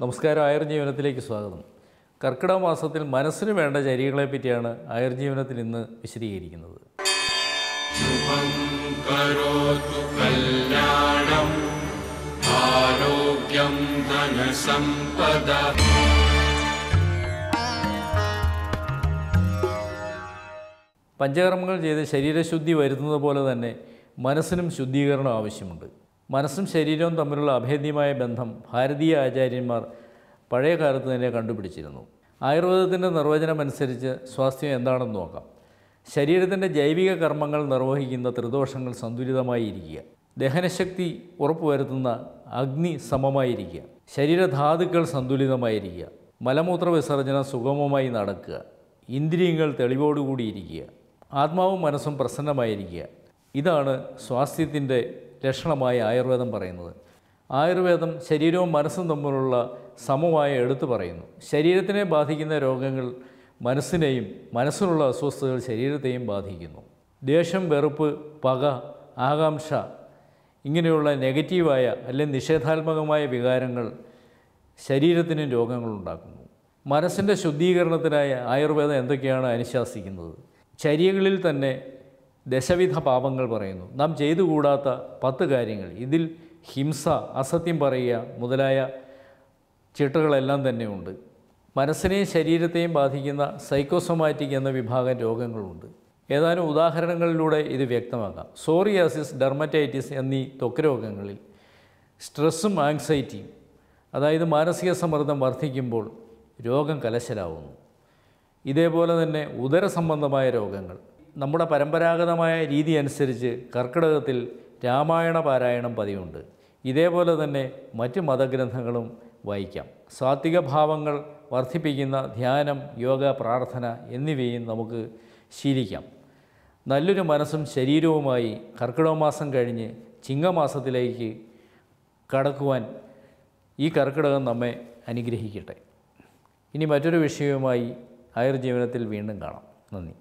നമസ്കാരം ആയുർ ജീവനത്തിലേക്ക് സ്വാഗതം. കർക്കിടക മാസത്തിൽ മനസ്സിന് വേണ്ട ചരികളെ പറ്റിയാണ് ആയർ ജീവനത്തിൽ ഇന്ന് വിശദീകരിക്കുന്നത് ആരോഗ്യം പഞ്ചകർമ്മങ്ങൾ ചെയ്ത് ശരീരശുദ്ധി വരുത്തുന്നത് പോലെ തന്നെ മനസ്സിനും ശുദ്ധീകരണം ആവശ്യമുണ്ട്. മനസ്സും ശരീരവും തമ്മിലുള്ള അഭേദ്യമായ ബന്ധം ഭാരതീയ ആചാര്യന്മാർ പഴയ കാലത്ത് തന്നെ കണ്ടുപിടിച്ചിരുന്നു. ആയുർവേദത്തിന്റെ നിർവചനം അനുസരിച്ച് സ്വാസ്ഥ്യം എന്താണെന്ന് നോക്കാം. ശരീരത്തിന്റെ ജൈവിക കർമ്മങ്ങൾ നിർവഹിക്കുന്ന ത്രിദോഷങ്ങൾ സന്തുലിതമായി ഇരിക്കുക ദഹനശക്തി ഉറപ്പുവരുത്തുന്ന അഗ്നി സമമായിരിക്കുക. ശരീരധാതുക്കൾ സന്തുലിതമായിരിക്കുക. മലമൂത്ര വിസർജനം സുഗമമായി നടക്കുക. ഇന്ദ്രിയങ്ങൾ തെളിവോടുകൂടി ഇരിക്കുക. ആത്മാവും മനസ്സും പ്രസന്നമായിരിക്കുക. ഇതാണ് സ്വാസ്ഥ്യത്തിന്റെ ലക്ഷണമായി ആയുർവേദം പറയുന്നത്. ആയുർവേദം ശരീരവും മനസ്സും തമ്മിലുള്ള സമമായ എടുത്തു പറയുന്നു. ശരീരത്തിനെ ബാധിക്കുന്ന രോഗങ്ങൾ മനസ്സിനെയും മനസ്സിനുള്ള അസ്വസ്ഥതകൾ ശരീരത്തെയും ബാധിക്കുന്നു. ദേഷ്യം വെറുപ്പ് പക ആകാംക്ഷ ഇങ്ങനെയുള്ള നെഗറ്റീവായ അല്ലെങ്കിൽ നിഷേധാത്മകമായ വികാരങ്ങൾ ശരീരത്തിനും രോഗങ്ങളുണ്ടാക്കുന്നു മനസ്സിന്റെ ശുദ്ധീകരണത്തിനായി ആയുർവേദം എന്തൊക്കെയാണ് അനുശാസിക്കുന്നത്? ചര്യകളിൽ തന്നെ ദശവിധ പാപങ്ങൾ പറയുന്നു. നാം ചെയ്തുകൂടാത്ത പത്ത് കാര്യങ്ങൾ. ഇതിൽ ഹിംസ അസത്യം പറയുക മുതലായ ചിട്ടകളെല്ലാം തന്നെയുണ്ട് മനസ്സിനെയും ശരീരത്തെയും ബാധിക്കുന്ന സൈക്കോസൊമാറ്റിക് എന്ന വിഭാഗം രോഗങ്ങളുണ്ട്. ഏതാനും ഉദാഹരണങ്ങളിലൂടെ ഇത് വ്യക്തമാക്കാം. സോറിയാസിസ് ഡെർമറ്റൈറ്റിസ് എന്നീ ത്വക്ക് രോഗങ്ങളിൽ സ്ട്രെസ്സും ആങ്സൈറ്റിയും അതായത് മാനസിക സമ്മർദ്ദം വർദ്ധിക്കുമ്പോൾ രോഗം കലശലാവുന്നു. ഇതേപോലെ തന്നെ ഉദരസംബന്ധമായ രോഗങ്ങൾ. നമ്മുടെ പരമ്പരാഗതമായ രീതി അനുസരിച്ച് കർക്കിടകത്തിൽ രാമായണ പാരായണം പതിവുണ്ട്. ഇതേപോലെ തന്നെ മറ്റ് മതഗ്രന്ഥങ്ങളും വായിക്കാം. സാത്വിക ഭാവങ്ങൾ വർദ്ധിപ്പിക്കുന്ന ധ്യാനം യോഗ പ്രാർത്ഥന എന്നിവയും നമുക്ക് ശീലിക്കാം. നല്ലൊരു മനസ്സും ശരീരവുമായി കർക്കിടക മാസം കഴിഞ്ഞ് ചിങ്ങമാസത്തിലേക്ക് കടക്കുവാൻ ഈ കർക്കിടകം നമ്മെ അനുഗ്രഹിക്കട്ടെ. ഇനി മറ്റൊരു വിഷയവുമായി ആയുർജീവനത്തിൽ വീണ്ടും കാണാം. നന്ദി.